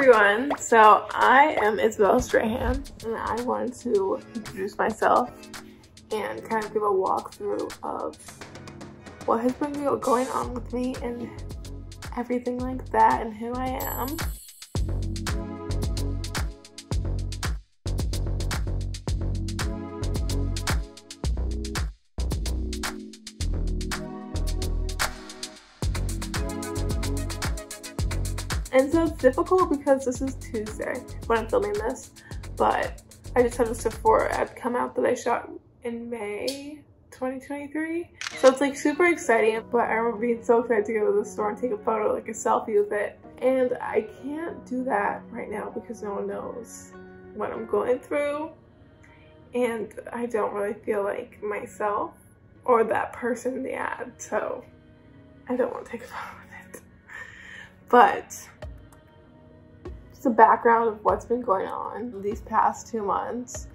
everyone, so I am Isabella Strahan and I wanted to introduce myself and kind of give a walkthrough of what has been going on with me and everything like that and who I am. And so it's difficult because this is Tuesday when I'm filming this, but I just had a Sephora ad come out that I shot in May 2023. So it's like super exciting, but I remember being so excited to go to the store and take a photo, like a selfie with it. And I can't do that right now because no one knows what I'm going through. And I don't really feel like myself or that person in the ad, so I don't want to take a photo with it. But a background of what's been going on these past two months.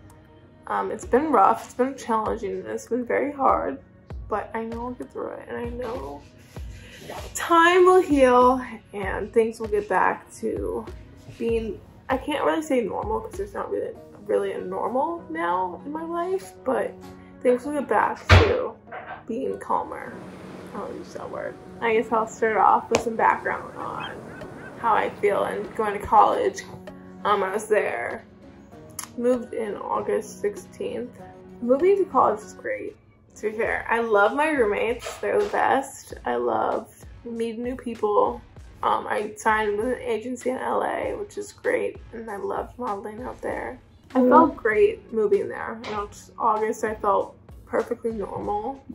Um, it's been rough, it's been challenging, it's been very hard, but I know I'll get through it and I know time will heal and things will get back to being, I can't really say normal because there's not really, really a normal now in my life, but things will get back to being calmer. I'll use that word. I guess I'll start off with some background on how I feel and going to college. Um, I was there. Moved in August 16th. Moving to college is great, to be fair. I love my roommates. They're the best. I love meeting new people. Um, I signed with an agency in LA, which is great. And I loved modeling out there. I felt great moving there. You know, August, I felt perfectly normal.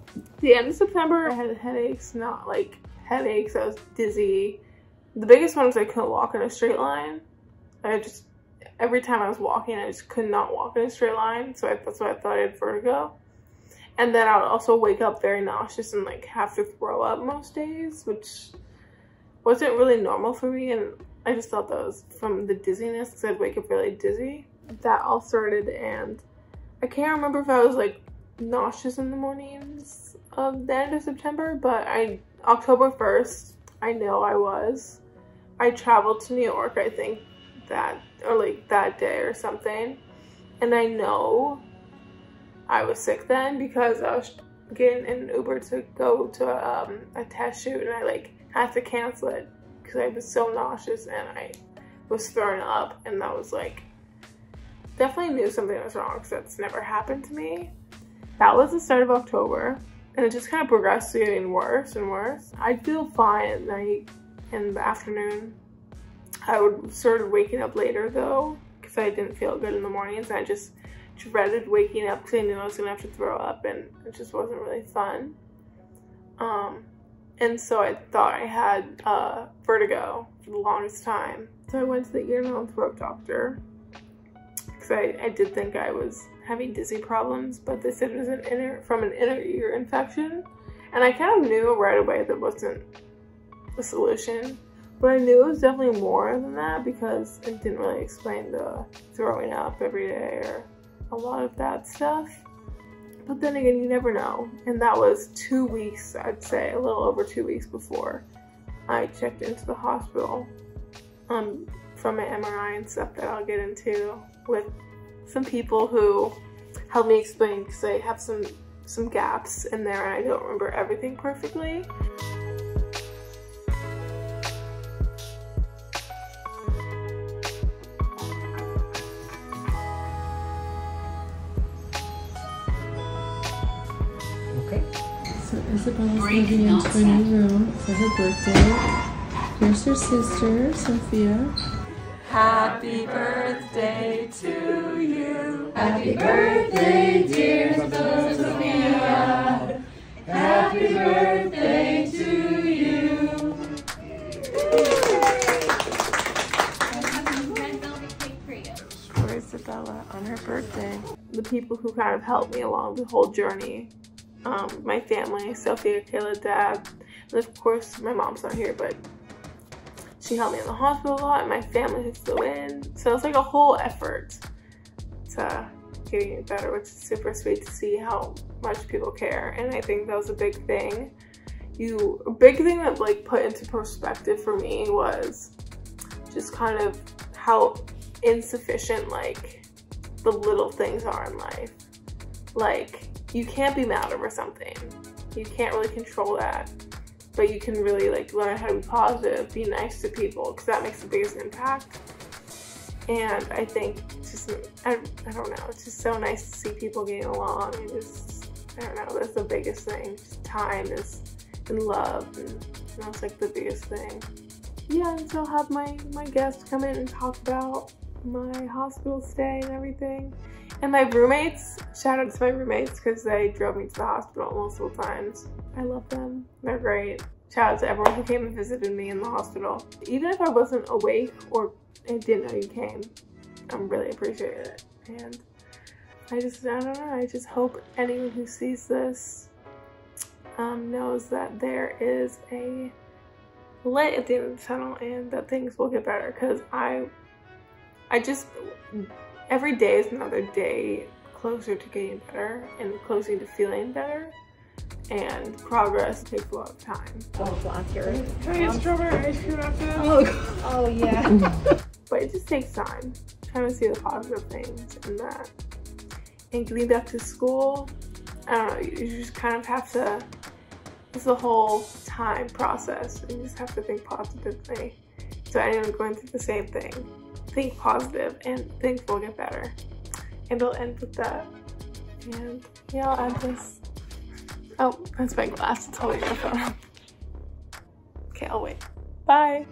The end of September, I had headaches, not like headaches. I was dizzy. The biggest one was I couldn't walk in a straight line. I just, every time I was walking, I just could not walk in a straight line. So I, that's why I thought I had vertigo. And then I would also wake up very nauseous and like have to throw up most days, which wasn't really normal for me. And I just thought that was from the dizziness because I'd wake up really dizzy. That all started and I can't remember if I was like nauseous in the mornings of the end of September, but I, October 1st, I know I was. I traveled to New York, I think, that, or like that day or something. And I know I was sick then because I was getting an Uber to go to um, a test shoot and I like had to cancel it because I was so nauseous and I was throwing up and that was like, definitely knew something was wrong because that's never happened to me. That was the start of October and it just kind of progressed to getting worse and worse. I'd feel fine at night in the afternoon. I would started waking up later though because I didn't feel good in the mornings and I just dreaded waking up because I knew I was gonna have to throw up and it just wasn't really fun. Um, and so I thought I had uh, vertigo for the longest time. So I went to the ear, nose, throat doctor because I, I did think I was having dizzy problems, but they said it was an inner, from an inner ear infection. And I kind of knew right away that wasn't the solution. But I knew it was definitely more than that because it didn't really explain the throwing up every day or a lot of that stuff. But then again, you never know. And that was two weeks, I'd say, a little over two weeks before I checked into the hospital um, from an MRI and stuff that I'll get into with some people who helped me explain because I have some some gaps in there and I don't remember everything perfectly. Isabella's moving into a new room for her birthday. Here's her sister, Sophia. Happy birthday to you. Happy birthday, dear Sophia. Happy birthday to you. for Isabella on her birthday. The people who kind of helped me along the whole journey. Um, my family, Sophia, Kayla, Dad, and of course my mom's not here, but she helped me in the hospital a lot, and my family flew in. So it's like a whole effort to getting better, which is super sweet to see how much people care. And I think that was a big thing. You, a big thing that like put into perspective for me was just kind of how insufficient like the little things are in life. Like you can't be mad over something. You can't really control that. But you can really like learn how to be positive, be nice to people because that makes the biggest impact. And I think just I, I don't know, it's just so nice to see people getting along and just I don't know, that's the biggest thing. Just time is and love and that's like the biggest thing. Yeah, and so I'll have my, my guests come in and talk about my hospital stay and everything. And my roommates, shout out to my roommates because they drove me to the hospital multiple times. I love them. They're great. Shout out to everyone who came and visited me in the hospital. Even if I wasn't awake or I didn't know you came, I'm really appreciated it. And I just, I don't know, I just hope anyone who sees this um, knows that there is a light at the end of the tunnel and that things will get better because I I just every day is another day closer to getting better and closer to feeling better and progress takes a lot of time. Oh, block here. Can I get strawberry ice cream after this? Oh, oh yeah. but it just takes time trying to see the positive things in that. And getting back to school, I don't know, you just kind of have to it's a whole time process. You just have to think positively. So I anyone going through the same thing, think positive and things will get better. And I'll end with that. And yeah, I'll add this. Oh, that's my glass. It's holding my phone Okay, I'll wait. Bye.